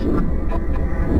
うん。